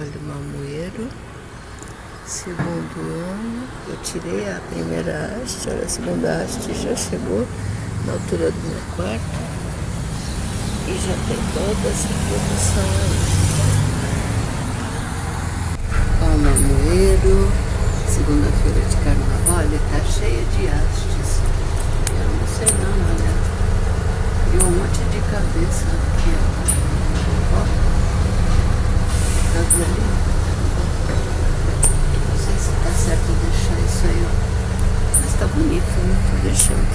Olha o mamoeiro. Segundo ano, eu tirei a primeira haste, olha, a segunda haste já chegou na altura do meu quarto e já tem toda essa produção Olha o mamoeiro, segunda-feira de carnaval, olha, tá cheia de hastes. Eu não sei não, olha. E um monte de cabeça. ali. Não sei se tá certo deixar isso aí, ó. Mas tá bonito, né? Tô deixando.